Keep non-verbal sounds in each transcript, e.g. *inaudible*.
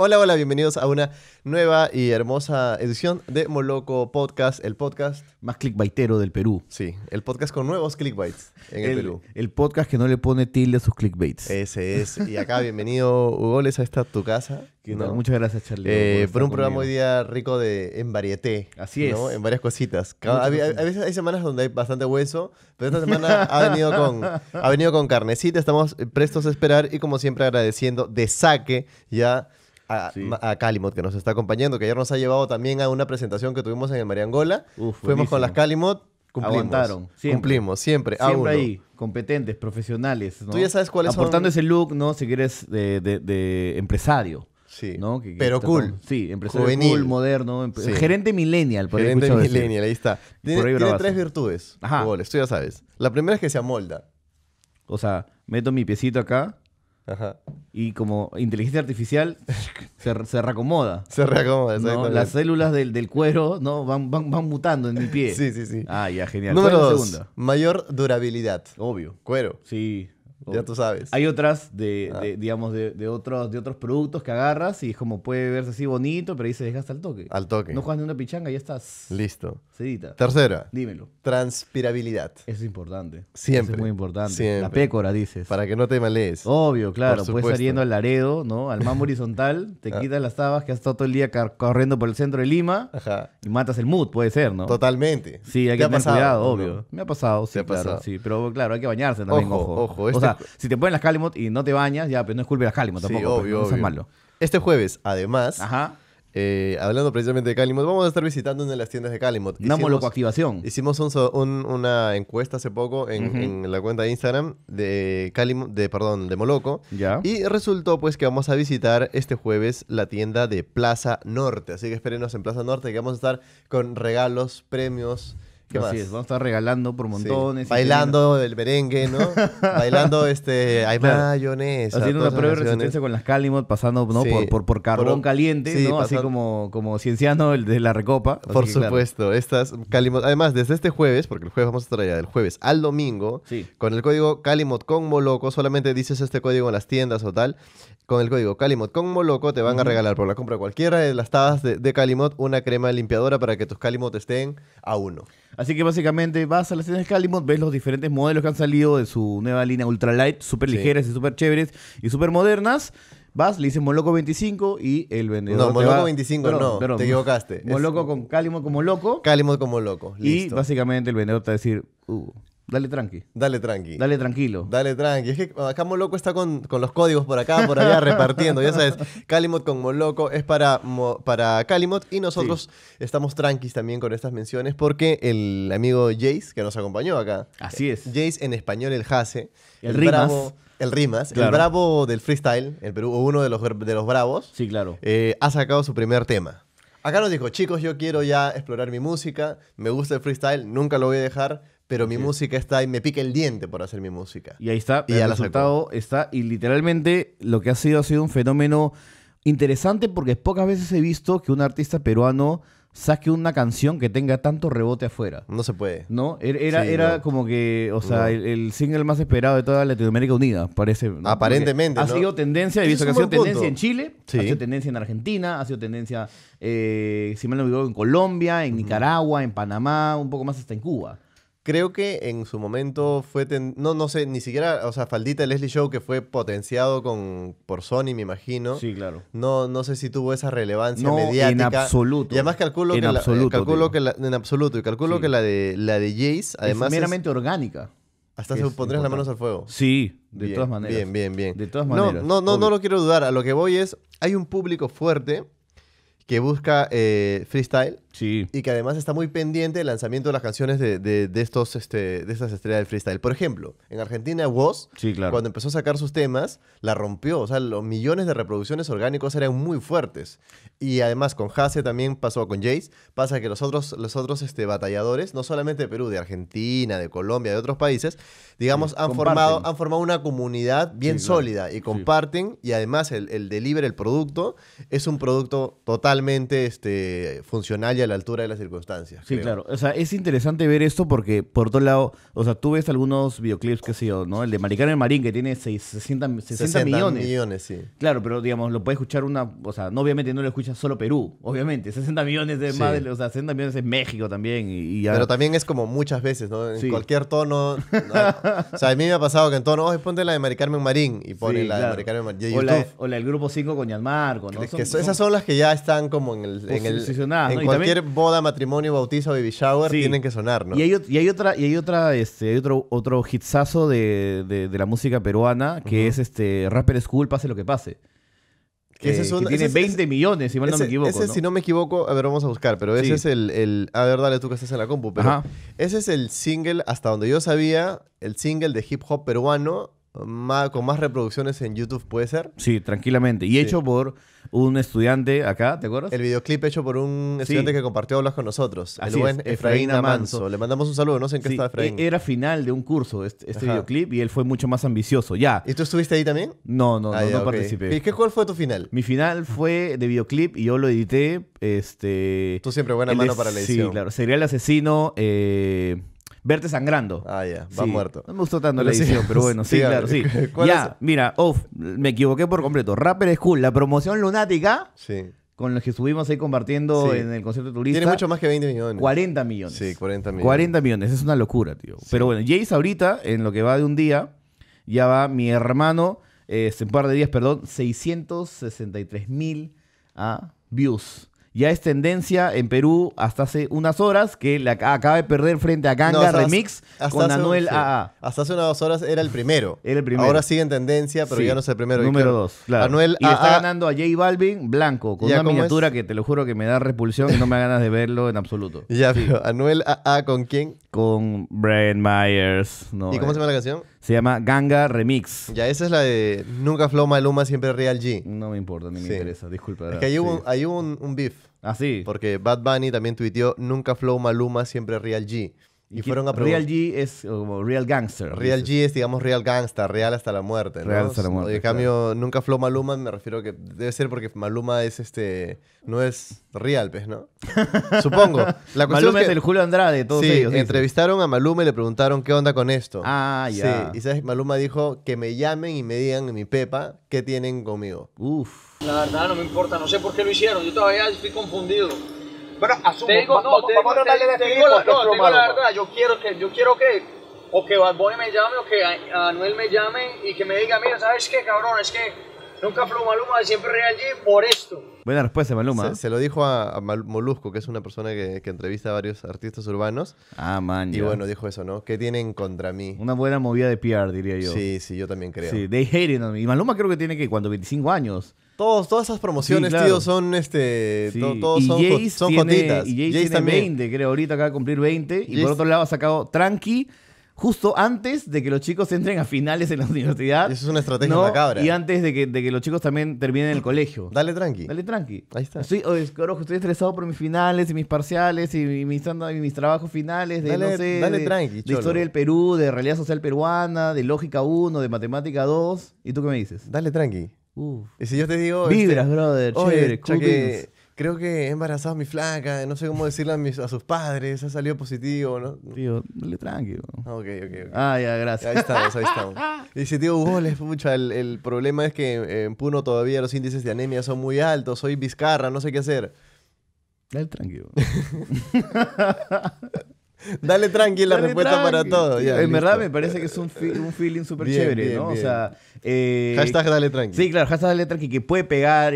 Hola, hola, bienvenidos a una nueva y hermosa edición de Moloco Podcast, el podcast, Más clickbaitero del Perú. sí, el podcast con nuevos clickbaits en el, Perú. el podcast que no le pone tilde a sus clickbaits. Ese es. Y *laughs* acá, bienvenido, Hugo, les a esta tu casa. ¿Qué ¿no? Muchas gracias, Charlie. Eh, por un programa hoy día rico de en varieté. Así ¿no? es. En varias cositas. Cada- a veces hay semanas donde hay bastante hueso, pero esta semana ha *laughs* venido con ha venido con carnecita. Estamos prestos a esperar y como siempre agradeciendo de saque ya a, Sí. A Calimot que nos está acompañando, que ayer nos ha llevado también a una presentación que tuvimos en el Mariangola. Uf, Fuimos con las Calimot, cumplimos. Aguantaron, siempre. Cumplimos, siempre. Siempre ahí, competentes, profesionales. ¿no? Tú ya sabes cuáles son- Aportando ese look, ¿no? Si quieres, de, de- de empresario. Sí. ¿no? Que- que Pero cool. Sí, empresario Juvenil. cool, moderno. empe- Sí. Gerente millennial, por Gerente millennial, ahí está. Tiene, ahí tiene bravazo. tres virtudes. Ajá. Goles, tú ya sabes. La primera es que se amolda. O sea, meto mi piecito acá Ajá. y como inteligencia artificial *laughs* se, se reacomoda. Se reacomoda, ¿no? Las células del, del cuero ¿no? van, van, van mutando en mi pie. Sí, sí, sí. Ah, ya, genial. Número ¿Cuál es la dos, mayor durabilidad. Obvio. Cuero, Sí. Ya tú sabes. Hay otras de, Ah. de, digamos, de, de otros, de otros productos que agarras y es como puede verse así bonito, pero ahí se desgasta al toque. Al toque. No juegas ni una pichanga ya estás. Listo. Tercera, Dímelo. transpirabilidad. Eso es importante. Siempre. Eso es muy importante. Siempre. La pécora, dices. Para que no te malees. Obvio, claro. Puedes estar yendo al Laredo, ¿no? Al mambo *laughs* horizontal, te Ah. quitas las tabas que has estado todo el día corriendo por el centro de Lima Ajá. y matas el mood, puede ser, ¿no? Totalmente. Sí, hay ¿Te que tener pasado cuidado, obvio. no? Me ha pasado, sí, ¿Te ha claro, pasado? sí. Pero claro, hay que bañarse también, Ojo, ojo. ojo, O este sea, si te ponen las Calimot y no te bañas, ya, pero no es culpa de las Calimot Sí, tampoco. pues, obvio, no malo. Este jueves, además, Ajá. eh, hablando precisamente de Calimot, vamos a estar visitando una de las tiendas de Calimot. Una Hicimos- molocoactivación. Hicimos un so- un- una encuesta hace poco en la cuenta de Instagram de Calimot, de perdón, de Moloco. Ya. Y resultó pues que vamos a visitar este jueves la tienda de Plaza Norte. Así que espérenos en Plaza Norte que vamos a estar con regalos, premios. ¿Qué Así más? es, vamos a estar regalando por Sí. montones. y Bailando el merengue, ¿no? *laughs* Bailando este. Hay Claro. mayonesa. Haciendo una prueba de resistencia con las Calimot, pasando ¿no? Sí. por, por, por carbón Por- caliente, sí, ¿no? Así como, como cienciano el de la recopa. Por que, claro. supuesto, estas Calimot. Además, desde este jueves, porque el jueves vamos a estar allá, del jueves al domingo, Sí. con el código Calimot con Moloco, solamente dices este código en las tiendas o tal. Con el código Calimot con Moloco te van a regalar por la compra de cualquiera de las tabas de, de Calimot una crema limpiadora para que tus Calimot estén a uno. Así que básicamente vas a las tiendas Calimot, ves los diferentes modelos que han salido de su nueva línea ultralight, súper Sí. ligeras y súper chéveres y súper modernas. Vas, le dices Moloco 25 y el vendedor. No, Moloco va- 25 Perdón, no, perdón. te equivocaste. Es- Moloco con Calimot como loco. Calimot como loco. Y Listo. básicamente el vendedor te va a decir, uh, dale tranqui, Dale tranqui. dale tranquilo. Dale tranqui. Es que acá Moloco está con, con los códigos por acá, por allá *laughs* repartiendo. Ya sabes, Calimot con Moloco es para, Mo- para Calimot y nosotros estamos tranquis también con estas menciones porque el amigo Jace, que nos acompañó acá, Así es. Jace en español el Jase, El Rimas. bravo, el Rimas, el bravo del freestyle, el Perú, uno de los, de los bravos, Sí, claro. eh, ha sacado su primer tema. Acá nos dijo, chicos, yo quiero ya explorar mi música, me gusta el freestyle, nunca lo voy a dejar, pero mi música está ahí, me pica el diente por hacer mi música. Y ahí está, Y el ya resultado está, y literalmente lo que ha sido ha sido un fenómeno interesante porque pocas veces he visto que un artista peruano saque una canción que tenga tanto rebote afuera. No se puede. ¿No? Era, era, Sí, era no. como que, o sea, No. el, el single más esperado de toda Latinoamérica Unida, parece. ¿no? Aparentemente, Ha sido tendencia, he visto que ha sido tendencia en. Chile, Sí. ha sido tendencia en Argentina, ha sido tendencia, eh, si mal no me equivoco, en Colombia, en Nicaragua, en Panamá, un poco más hasta en Cuba. Creo que en su momento fue, ten- no, no sé, ni siquiera, o sea, Faldita Leslie Show que fue potenciado con, por Sony, me imagino. Sí, claro. No, no sé si tuvo esa relevancia No, mediática. en absoluto. Y además calculo En que, la, absoluto, eh, calculo que la- en absoluto, y calculo Sí. que la de la de Jace, además es es- meramente orgánica. hasta se pondrías las manos al fuego. Sí, de Bien, todas maneras. Bien, bien, bien. De todas No, maneras. No, no, no obvio. lo quiero dudar. A lo que voy es, hay un público fuerte que busca eh, freestyle Sí. y que además está muy pendiente del lanzamiento de las canciones de, de- de estos, este, de estas estrellas del freestyle. Por ejemplo, en Argentina, Woz, Sí, claro. cuando empezó a sacar sus temas, la rompió. O sea, los millones de reproducciones orgánicos eran muy fuertes. Y además con Hase también pasó, con Jace, pasa que los otros, los otros este, batalladores, no solamente de Perú, de Argentina, de Colombia, de otros países, digamos, Sí, han, comparten. formado, han formado una comunidad bien Sí, claro. sólida y comparten. Y además el, el delivery, el producto, es un producto totalmente este, funcional y a la altura de las circunstancias. Sí, creo. claro. O sea, es interesante ver esto porque, por otro lado, o sea, tú ves algunos videoclips, qué sé yo, ¿no? El de Maricano el Marín, que tiene seis- 60, 60 60 millones. millones, sí. Claro, pero digamos, lo puede escuchar una. O sea, no, obviamente no lo escucha solo Perú, obviamente. 60 millones de Sí. más, de- o sea, 60 millones es México también. Y, y ya. Pero también es como muchas veces, ¿no? En Sí. cualquier tono. no- *laughs* o sea, a mí me ha pasado que en tono, oye, ponte la de Mari Carmen Marín y pone Sí, la de claro. Mari Carmen Marín. o, la, o la del grupo 5 con Gianmarco, ¿no? Que Son- so- esas son las que ya están como en el, en, el- en cualquier boda, matrimonio, bautizo, baby shower, Sí. tienen que sonar, ¿no? Y hay, y hay otra, y hay otra, este, hay otro, otro hitsazo de, de, de la música peruana, que es este Rapper School, pase lo que pase. Que ese es un- que tiene ese es- 20 millones, si mal no ese, me equivoco. ese, ¿no? si no me equivoco, a ver, vamos a buscar, pero ese Sí. es el, el- A ver, dale tú que estás en la compu, pero Ajá. ese es el single, hasta donde yo sabía, el single de hip hop peruano con más reproducciones en YouTube, ¿puede ser? Sí, tranquilamente. Y Sí. hecho por un estudiante acá, ¿te acuerdas? El videoclip hecho por un Sí. estudiante que compartió aulas con nosotros, Así el buen es, Efraín Efraín. Le mandamos un saludo, no sé en qué Sí, está Efraín. e- Era final de un curso este, este videoclip y él fue mucho más ambicioso. Ya. ¿Y tú estuviste ahí también? No, no, Ah, no, no participé. ¿Y qué, cuál fue tu final? Mi final fue de videoclip y yo lo edité. Este. Tú siempre buena mano para la edición. Sí, claro. Sería el asesino. Eh, Verte sangrando. Ah, ya, va Sí. muerto. No me gustó tanto Pero la sí, edición, pero bueno, sí, *laughs* sí, claro, sí. *laughs* ¿cuál Ya, es? mira, off, me equivoqué por completo. Rapper School, la promoción lunática, Sí. con los que estuvimos ahí compartiendo Sí. en el concierto de turista. Tiene mucho más que 20 millones. 40 millones. Sí, 40 millones. 40 millones, es una locura, tío. Pero bueno, Jace ahorita, en lo que va de un día, ya va mi hermano, este, un par de días, perdón, 663 mil ah, views. Ya es tendencia en Perú hasta hace unas horas que la ac- acaba de perder frente a Ganga No, hasta- Remix hasta con un- Anuel sí. AA. Hasta hace unas horas era el primero. Era el primero. Ahora sigue en tendencia, pero Sí, ya no es el primero. Número claro, dos, claro. Anuel y está ganando a J Balvin blanco, con Ya, una ¿cómo miniatura es? que te lo juro que me da repulsión y no me da ganas de verlo en absoluto. Ya, pero Anuel AA con quién? Con Brian Myers. No, ¿Y cómo eh, se llama la canción? Se llama Ganga Remix. Ya, esa es la de Nunca Flow Maluma, siempre Real G. No me importa, ni me Sí. interesa, disculpa. Es que ahí hubo, ahí hubo un, un beef. Ah, sí. Porque Bad Bunny también tuiteó Nunca Flow Maluma, siempre Real G. Y, fueron a Real. G es como Real Gangster. Real dices. G es, digamos, Real Gangsta, real hasta la muerte, ¿no? Real hasta la muerte, En cambio, nunca Flow Maluma, me refiero que debe ser porque Maluma es este. No es real, pues, ¿no? *laughs* Supongo. La cuestión Maluma es es que. el Julio Andrade de todos sí, ellos. entrevistaron a Maluma y le preguntaron qué onda con esto. Ah, ya. Sí, y sabes, Maluma dijo que me llamen y me digan en mi pepa qué tienen conmigo. Uf. La verdad no me importa, no sé por qué lo hicieron, yo todavía estoy confundido. Bueno, asumo. Te digo, no, va- te digo, vamos a te- darle te definir digo la, no, te digo Maluma. la verdad, yo quiero que, yo quiero que, o que Bad Bunny me llame o que a- Anuel me llame y que me diga, mira, ¿sabes qué, cabrón? Es que nunca Flow Maluma, siempre Real G por esto. Buena respuesta, Maluma. Se, se lo dijo a, a Mal- Molusco, que es una persona que, que entrevista a varios artistas urbanos. Ah, man. Y ya. bueno, dijo eso, ¿no? ¿Qué tienen contra mí? Una buena movida de PR, diría yo. Sí, sí, yo también creo. Sí, they hate it on me. Y Maluma creo que tiene que, ¿cuánto? 25 años. Todos, todas esas promociones, Sí, claro. tío, son este. Sí. to- todos y son, Jace son tiene, jotitas. Y Jace, Jace tiene también. 20, creo. Ahorita acaba de cumplir 20. Y por otro lado ha sacado Tranqui justo antes de que los chicos entren a finales en la *laughs* universidad. Eso es una estrategia ¿no? macabra. Y antes de que, de que los chicos también terminen el colegio. Dale tranqui. Dale tranqui. Ahí está. Estoy, estoy estresado por mis finales y mis parciales y mis, y mis trabajos finales de, Dale- no sé, dale de, tranqui, de historia del Perú, de realidad social peruana, de lógica 1, de matemática 2. ¿Y tú qué me dices? Dale tranqui. Uf. Y si yo te digo. Vibras, este, brother, Oye, chévere, creo que he embarazado a mi flaca, no sé cómo decirle a, mis, a sus padres, ha salido positivo, ¿no? Tío, dale tranqui. bro. Ah, Ok, ok, ok. Ah, ya, gracias. Ahí estamos, ahí estamos. Dice, tío Hugo, les pucha, el, el problema es que en Puno todavía los índices de anemia son muy altos, soy Vizcarra, no sé qué hacer. Dale tranqui. *laughs* Dale tranqui la Dale respuesta para todo. ya, en verdad me parece que es un, fi- un feeling súper chévere, bien, ¿no? O sea, eh, Hashtag dale tranqui. Sí, claro, hashtag Dale Tranqui que puede pegar,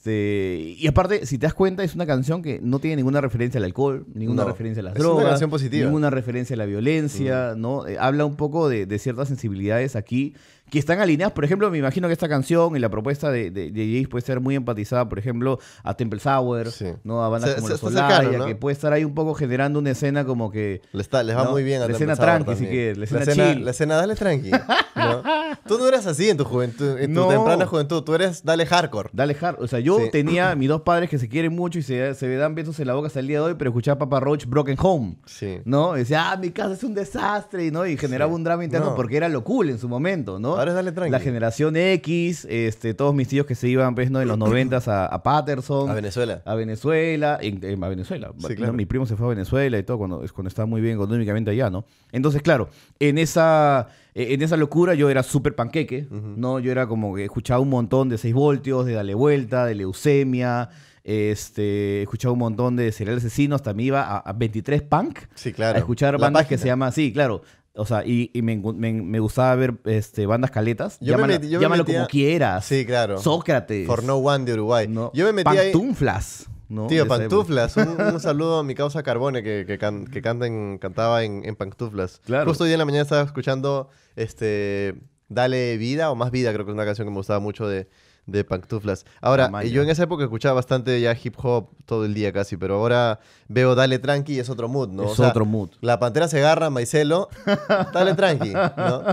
este... Y aparte, si te das cuenta, es una canción que no tiene ninguna referencia al alcohol, ninguna No, referencia a las es una drogas, canción positiva. ninguna referencia a la violencia, ¿no? Eh, habla un poco de, de ciertas sensibilidades aquí que están alineadas. Por ejemplo, me imagino que esta canción y la propuesta de, de, de Jace puede ser muy empatizada, por ejemplo, a Temple Sour, Sí. ¿no? A bandas Se- como se- Los está cercano, Olaya, ¿no? que puede estar ahí un poco generando una escena como que... Está- les va ¿no? muy bien a La escena tranqui, si también. quieres, la escena escena, chill. la escena dale tranqui. *laughs* ¿no? Tú no eras así en tu juventud, en tu No. temprana juventud. Tú eres dale hardcore. Dale hard. O sea, yo Sí. tenía mis dos padres que se quieren mucho y se, se dan besos en la boca hasta el día de hoy, pero escuchaba Papa Roach Broken Home. Sí. ¿No? Y decía, ah, mi casa es un desastre, ¿no? Y generaba Sí. un drama interno No. porque era lo cool en su momento, ¿no? Ahora es Dale Tranqui. La generación X, este, todos mis tíos que se iban, pues, ¿no? En los noventas a, a Patterson. A Venezuela. A Venezuela, en- en- a Venezuela. Claro. Mi primo se fue a Venezuela y todo cuando, es cuando estaba muy bien económicamente allá, ¿no? Entonces, claro, en esa, eh, en esa locura yo era súper panqueque, ¿no? Yo era como que escuchaba un montón de 6 voltios, de Dale Vuelta, de Leucemia, este, escuchaba un montón de Serial Asesino, hasta me iba a, a 23 Punk Sí, claro. a escuchar La bandas que se llaman así, claro. O sea, y, y me, me- me gustaba ver este, bandas caletas. Yo me llámalo metí- yo me llámalo metía- como quieras. Sí, claro. Sócrates. For No One de Uruguay. ¿no? Yo me metí ahí. Pantuflas. ¿No? Tío, época. Pantuflas. Un, un *laughs* saludo a mi causa Carbone que, que, can- que canta en- cantaba en, en Pantuflas. Claro. Justo hoy en la mañana estaba escuchando este Dale Vida o Más Vida, creo que es una canción que me gustaba mucho de, de Pantuflas. Ahora, Ah, man, yo en esa época escuchaba bastante ya hip hop todo el día casi, pero ahora veo Dale Tranqui y es otro mood, ¿no? Es otro mood. La Pantera se agarra, Maicelo, *laughs* Dale Tranqui, ¿no?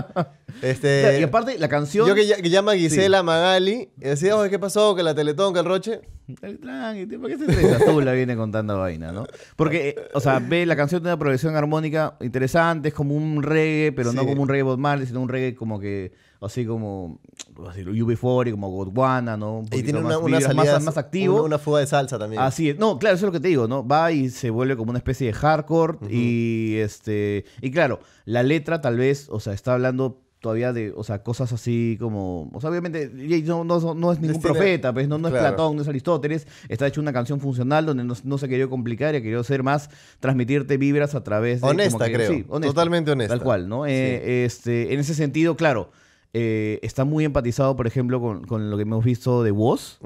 Este, y aparte, la canción. yo que, que llama a Gisela Magali y decía, oye, ¿qué pasó? Que la Teletón, que el Roche. Dale, tranqui, ¿por qué se estresa? Tú la viene contando vaina, ¿no? Porque, eh, o sea, ve la canción de una progresión armónica interesante, es como un reggae, pero no como un reggae Bob Marley, sino un reggae como que, así como, así, UB40, como Godwana, ¿no? Un Y tiene una, más, una salida, más, más activo. Una, una fuga de salsa también. Así es. No, claro, eso es lo que te digo, ¿no? Va y se vuelve como una especie de hardcore y este y claro, la letra tal vez, o sea, está hablando todavía de, o sea, cosas así como, o sea, obviamente no, no, no es ningún profeta, pues no, no es. Platón, no es Aristóteles, está hecho una canción funcional donde no, no se quería complicar y querido ser más transmitirte vibras a través de Honesta, que- creo. sí, honesta, Totalmente honesta. Tal cual, ¿no? Eh, este, en ese sentido, claro, eh, está muy empatizado, por ejemplo, con, con lo que hemos visto de Woz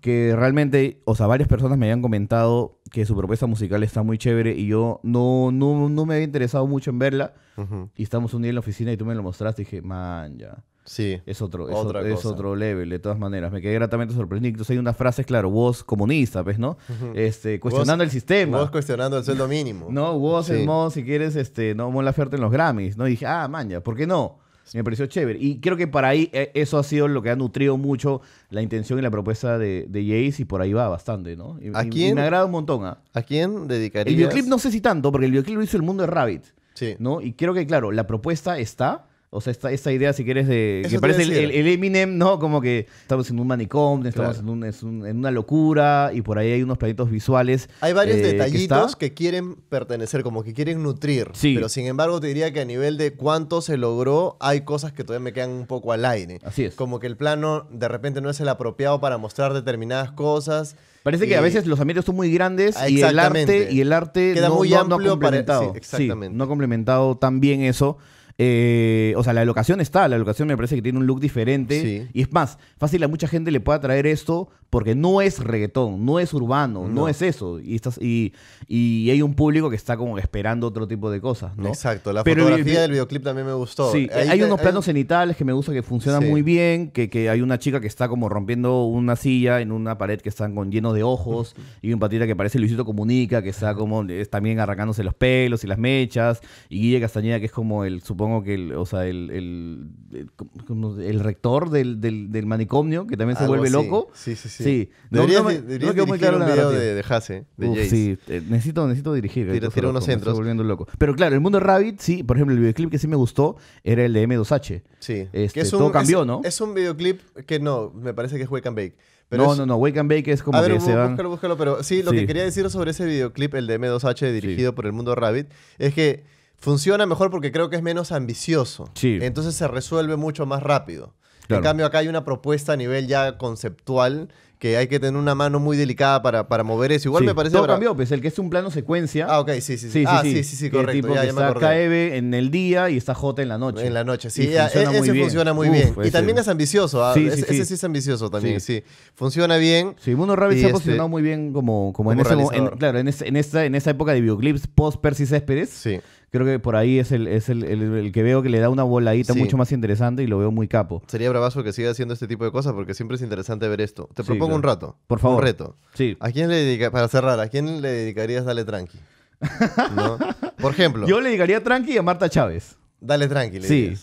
que realmente, o sea, varias personas me habían comentado que su propuesta musical está muy chévere y yo no, no, no me había interesado mucho en verla. Ujú. Y estamos un día en la oficina y tú me lo mostraste y dije, man, ya. Sí. Es otro, es, Otra otro, es otro level, de todas maneras. Me quedé gratamente sorprendido. Entonces hay unas frases, claro, vos comunista, ¿ves, no? este, cuestionando el sistema. Vos cuestionando el sueldo mínimo. *laughs* No, vos Sí. es Mo, si quieres, este, no, Mon Laferte en los Grammys, ¿no? Y dije, ah, maña, ¿por qué no? Me pareció chévere. Y creo que para ahí eh, eso ha sido lo que ha nutrido mucho la intención y la propuesta de, de Jace y por ahí va bastante, ¿no? Y, ¿A y quién? me agrada un montón, ¿ah? ¿A quién dedicarías? El videoclip no sé si tanto, porque el videoclip lo hizo el mundo de Rabbit, Sí. ¿no? Y creo que, claro, la propuesta está... O sea, esta, esta idea, si quieres, de... Eso que parece el, Eminem, ¿no? Como que estamos en un manicomio, estamos Claro. en, un- es un- en una locura y por ahí hay unos planitos visuales. Hay varios eh, detallitos que, quieren pertenecer, como que quieren nutrir. Sí. Pero sin embargo, te diría que a nivel de cuánto se logró, hay cosas que todavía me quedan un poco al aire. Así es. Como que el plano de repente no es el apropiado para mostrar determinadas cosas. Parece que y- a veces los ambientes son muy grandes y el arte y el arte Queda no, muy no- no ha amplio para- complementado. sí, Sí, exactamente. no ha complementado tan bien eso. Eh, o sea, la locación está, la locación me parece que tiene un look diferente. Sí. Y es más, fácil a mucha gente le puede atraer esto porque no es reggaetón, no es urbano, no, No. es eso. Y, estás, y, y hay un público que está como esperando otro tipo de cosas, ¿no? Exacto. La Pero el- fotografía del videoclip también me gustó. Sí, Ahí hay te- unos planos cenitales que me gusta que funcionan Sí. muy bien, que, que hay una chica que está como rompiendo una silla en una pared que están con lleno de ojos *laughs* y un patita que parece Luisito Comunica, que está como es también arrancándose los pelos y las mechas, y Guille Castañeda que es como el, supongo que el, o sea, el, el, el- el rector del, del, del manicomio, que también se algo vuelve así. loco. Sí, sí, sí. Sí. Deberías, no deberías quedó muy claro un video de, de Hase, de Uf, Jace. sí, eh, necesito, necesito dirigir. Tira- unos centros. estoy volviendo loco. Pero claro, el mundo de Rabbit, sí, por ejemplo, el videoclip que sí me gustó era el de M2H. Sí. Este, Que todo cambió, es- ¿no? Es un videoclip que no, me parece que es Wake and Bake. Pero no, es- no, no, Wake and Bake es como a ver, que se van... búscalo, búscalo, pero sí, lo Sí. que quería decir sobre ese videoclip, el de M2H, dirigido por el Mundo Rabbit, es que funciona mejor porque creo que es menos ambicioso. Sí. Entonces se resuelve mucho más rápido. Claro. En cambio, acá hay una propuesta a nivel ya conceptual que hay que tener una mano muy delicada para, para mover eso. Igual Sí, me parece... Todo bra- cambió, pues el que es un plano secuencia. Ah, ok, sí, sí, sí. Sí, sí, ah, sí. sí, sí, sí, correcto. tipo Ya, que ya está. KEB en el día y está J en la noche. En la noche, sí. ya, funciona e- muy ese bien. funciona muy Uf, bien. Y ese. también es ambicioso. ah, Sí, sí, ese, sí. ese sí es ambicioso también, Sí. sí. Funciona bien. Sí, Mundo Rabbit Y se ha este- posicionado muy bien como, como, en, como ese mo- en- claro, en, ese- en esta, en esa época de videoclips post Percy Céspedes. Sí. Creo que por ahí es, el, es el, el- el que veo que le da una voladita Sí. mucho más interesante y lo veo muy capo. Sería bravazo que siga haciendo este tipo de cosas porque siempre es interesante ver esto. Te Sí, propongo un rato. Por favor. Un reto. Sí. ¿A quién le dedica, para cerrar, ¿a quién le dedicarías Dale Tranqui? *laughs* ¿No? Por ejemplo, Yo le dedicaría tranqui a Marta Chávez. Dale Tranqui. le Sí.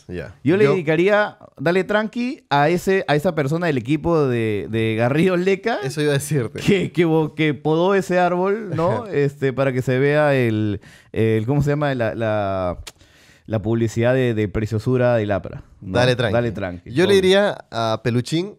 Yo le dedicaría, dale tranqui a ese, a esa persona del equipo de, de Garrido Leca. Eso iba a decirte. que, que, podó ese árbol, ¿no? *laughs* este, para que se vea el, el- ¿cómo se llama? La, la- la publicidad de, de preciosura del APRA. ¿no? Dale tranqui. Dale tranqui. Yo le diría a Peluchín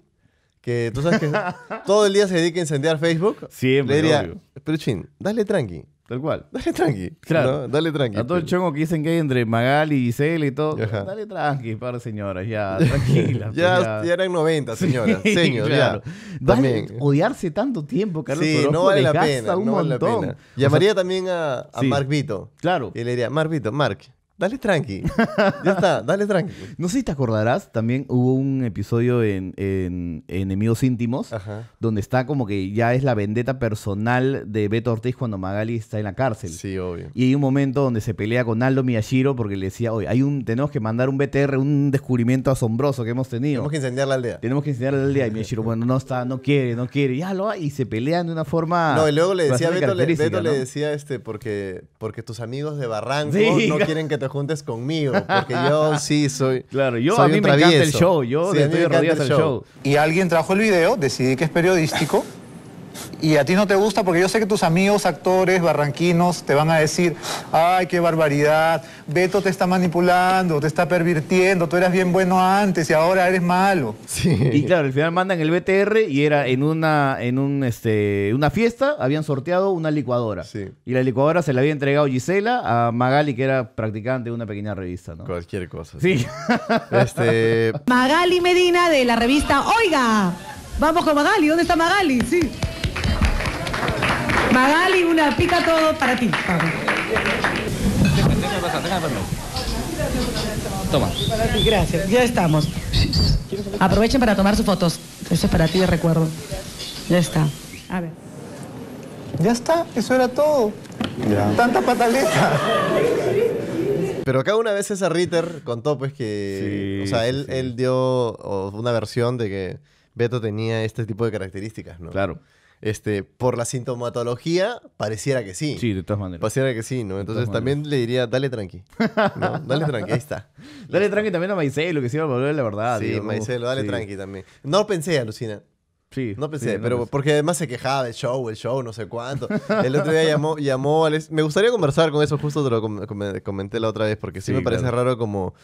que tú sabes que *laughs* todo el día se dedica a incendiar Facebook. Siempre, Le diría, obvio. Peluchín, dale tranqui. Tal cual. *laughs* Dale tranqui. Claro. ¿no? Dale tranqui. A todo el chongo que dicen que hay entre Magali y Giselle y todo. Ajá. Dale tranqui, par señoras, ya, *laughs* tranquila. pues, Ya, ya eran 90, señora. Sí, *laughs* Señor, claro. ya. Vale, También. odiarse tanto tiempo, Carlos Sí, Orozco, no vale la pena. un No vale la pena. O sea, Llamaría también a, a sí. Mark Vito. Claro. Y le diría, Mark Vito, Mark, dale tranqui. ya está, dale tranqui. No sé si te acordarás, también hubo un episodio en, en Enemigos Íntimos Ajá. donde está como que ya es la vendetta personal de Beto Ortiz cuando Magali está en la cárcel. Sí, obvio. Y hay un momento donde se pelea con Aldo Miyashiro porque le decía, oye, hay un, tenemos que mandar un BTR, un descubrimiento asombroso que hemos tenido. Tenemos que incendiar la aldea. Tenemos que enseñarle al día. Y Miyashiro, *laughs* bueno, no está, no quiere, no quiere. Ya lo. Y se pelean de una forma. No, y luego le decía, bastante Beto, le, Beto le decía este, porque, porque tus amigos de Barranco Sí. no quieren que te juntes conmigo, porque yo sí soy. *laughs* Claro, yo soy a mí un me encanta el show. Yo Sí, estoy de rodillas al show. y alguien trajo el video, decidí que es periodístico, *laughs* y a ti no te gusta porque yo sé que tus amigos actores barranquinos te van a decir, ay, qué barbaridad, Beto te está manipulando, te está pervirtiendo, tú eras bien bueno antes y ahora eres malo. Sí. Y claro, al final mandan el BTR y era en una en un este una fiesta habían sorteado una licuadora. Sí. Y la licuadora se la había entregado Gisela a Magali, que era practicante de una pequeña revista, ¿no? Cualquier cosa. Sí. Este, Magali Medina de la revista Oiga. Vamos con Magali. ¿Dónde está Magali? Sí. Magali, una pica todo para ti. Pablo. Toma. Para ti, gracias. Ya estamos. Aprovechen para tomar sus fotos. Eso es para ti de recuerdo. Ya está. A ver. Ya está, eso era todo. Tanta pataleta. pero acá una vez César Ritter contó pues que, Sí, o sea, él, sí. él dio una versión de que Beto tenía este tipo de características, ¿no? Claro. Este, por la sintomatología, pareciera que sí. Sí, de todas maneras. Pareciera que sí, ¿no? Entonces también le diría, dale tranqui. ¿no? *laughs* Dale tranqui, ahí está. Dale tranqui también a Maicelo, que sí va a volver la verdad. sí. Maicelo, dale Sí. tranqui también. No pensé, alucina. Sí. No pensé, sí, pero pensé. porque además se quejaba del show, el show, no sé cuánto. El otro día llamó, *laughs* llamó al... Me gustaría conversar con eso, justo te lo com- com- comenté la otra vez, porque sí, Sí, me parece claro. raro como...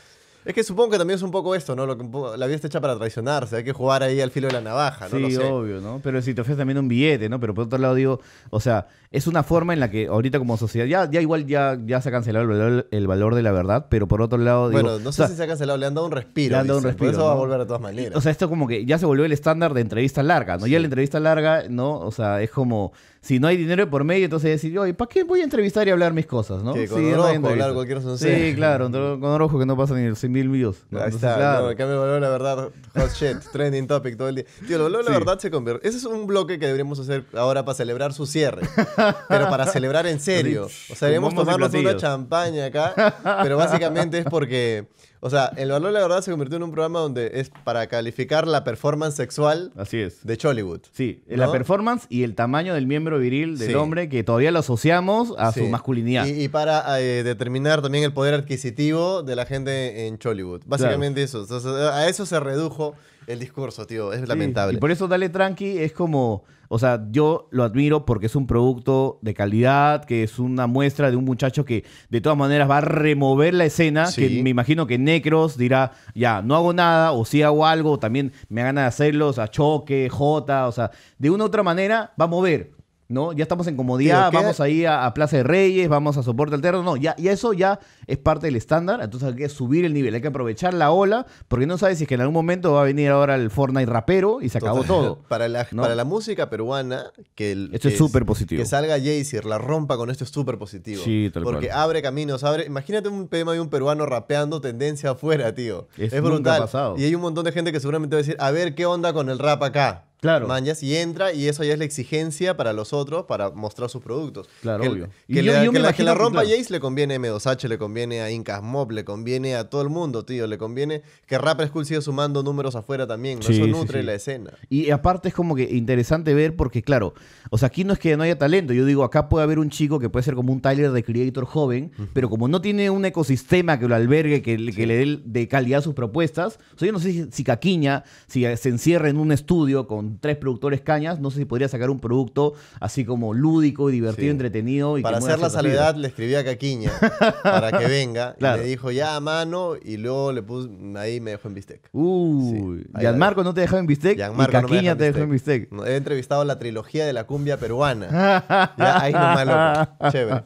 Es que supongo que también es un poco esto, ¿no? Lo que la vida está hecha para traicionarse, hay que jugar ahí al filo de la navaja, ¿no? Sí, Lo sé. obvio, ¿no? Pero si te ofreces también un billete, ¿no? Pero por otro lado digo, o sea, es una forma en la que ahorita como sociedad, ya, ya igual ya, ya se ha cancelado el valor, el valor de la verdad, pero por otro lado digo... Bueno, no o sé sea, si se ha cancelado, le han dado un respiro. Le han dado un dicen, por respiro, eso va a volver de todas maneras. O sea, esto como que ya se volvió el estándar de entrevista larga, ¿no? Ya la entrevista larga, ¿no? O sea, es como, si no hay dinero por medio, entonces decir, oye, ¿para qué voy a entrevistar y hablar mis cosas, no? Que con entrevista. hablar cualquier. Sí, claro, con Orojo que no pasa ni los 100 mil views. ¿no? Ahí Entonces, está, claro. no, acá me volvió la verdad, hot shit, *laughs* trending topic todo el día. Tío, lo volvió la Sí. verdad se convierte. Ese es un bloque que deberíamos hacer ahora para celebrar su cierre. *laughs* pero para celebrar en serio. O sea, deberíamos tomarnos una champaña acá. *laughs* Pero básicamente es porque. O sea, el valor de la verdad se convirtió en un programa donde es para calificar la performance sexual Así es. de Chollywood. Sí, ¿no? la performance y el tamaño del miembro viril del Sí. hombre que todavía lo asociamos a Sí. su masculinidad. Y, y para eh, determinar también el poder adquisitivo de la gente en Chollywood. Básicamente eso. Entonces, a eso se redujo el discurso, tío. Es Sí, lamentable. Y por eso Dale Tranqui es como, o sea, yo lo admiro porque es un producto de calidad, que es una muestra de un muchacho que de todas maneras va a remover la escena, Sí. que me imagino que Necros dirá, ya, no hago nada, o si hago algo, también me gana de hacerlo, o sea, Choque, J, o sea, de una u otra manera va a mover. ¿No? Ya estamos en comodidad, vamos ahí a, a Plaza de Reyes, vamos a soporte alterno. No, ya, y eso ya es parte del estándar. Entonces hay que subir el nivel, hay que aprovechar la ola, porque no sabes si es que en algún momento va a venir ahora el Fortnite rapero y se acabó Total. todo. *laughs* Para la, ¿no? para la música peruana, que el- Esto que es súper positivo. Que salga Jaycee, la rompa con esto es súper positivo. Sí, tal Porque cual. abre caminos, abre. Imagínate un tema de un peruano rapeando tendencia afuera, tío. Es- Es, nunca brutal. pasado. Y hay un montón de gente que seguramente va a decir, a ver qué onda con el rap acá. Claro. Manjas, y entra, y eso ya es la exigencia para los otros para mostrar sus productos. Claro, que, obvio. Y Que, yo- la, yo que la- que rompa claro. Jace le conviene a M2H, le conviene a Incas Mob, le conviene a todo el mundo, tío. Le conviene que Rapper School siga sumando números afuera también. ¿no? Sí, eso nutre sí. la escena. Y aparte es como que interesante ver porque, claro, o sea, aquí no es que no haya talento. Yo digo, acá puede haber un chico que puede ser como un Tyler de Creator joven, pero como no tiene un ecosistema que lo albergue, que, le- que le dé de calidad sus propuestas, o sea, yo no sé si, si Caquiña, si se encierra en un estudio con con tres productores cañas, no sé si podría sacar un producto así como lúdico y divertido, Sí. entretenido. Y Para hacer la salvedad, le escribí a Caquiña *laughs* para que venga. Claro. Y le dijo, ya, mano. Y luego le puse, ahí me dejó en bistec. Uy, Sí, Gianmarco no te dejaba en bistec Gianmarco me Caquiña te dejó en bistec. He entrevistado la trilogía de la cumbia peruana. *laughs* ya, ahí nomás, loco. Chévere.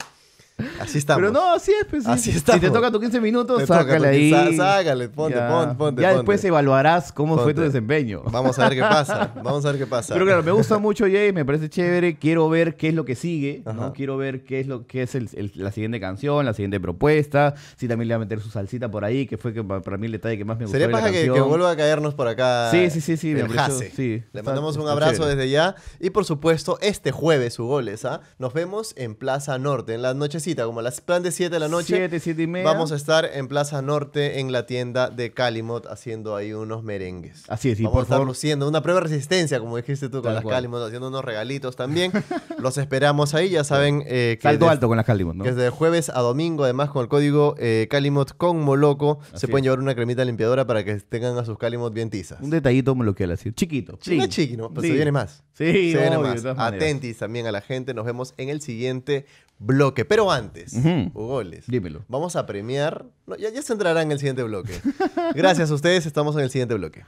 Así estamos. Pero no, así es, pues, sí. Así Si estamos. te toca tus 15 minutos, Te sácale ahí. sácale, ponte, Ya. ponte, ponte, Ya ponte. después evaluarás cómo fue tu Ponte. desempeño. Vamos a ver qué *laughs* pasa. Vamos a ver qué pasa. Pero claro, me gusta mucho Jay, me parece chévere. Quiero ver qué es lo que sigue, ¿no? Quiero ver qué es lo que es el- el- la siguiente canción, la siguiente propuesta. Si también le va a meter su salsita por ahí, que fue que pa- para mí el detalle que más me gustó Sería paja que, que vuelva a caernos por acá. Sí, sí, sí, sí, me el Jase. sí, Le mandamos un abrazo chévere. desde ya. Y por supuesto, este jueves, Hugoles, ¿ah? Nos vemos en Plaza Norte, en la nochecita, como las plan de 7 de la noche. Siete, siete y media. Vamos a estar en Plaza Norte, en la tienda de Calimot, haciendo ahí unos merengues. Así es, y Vamos por a estar favor- luciendo una prueba de resistencia, como dijiste tú, con Tal las cual. Calimot, haciendo unos regalitos también. *laughs* Los esperamos ahí, ya saben eh, que Salto des- alto con las Calimot, ¿no? desde jueves a domingo, además con el código eh, Calimot con Moloco, Así se pueden es. llevar una cremita limpiadora para que tengan a sus Calimot bien tizas. Un detallito quiero decir. Chiquito. Sí, no plin. chiqui, ¿no? Pues Sí. se viene más. Sí, se viene obvio, más. de. Atentis también a la gente. Nos vemos en el siguiente bloque. Pero antes. Hugoles, Dímelo. vamos a premiar. no, ya, ya se entrará en el siguiente bloque. Gracias a ustedes, estamos en el siguiente bloque.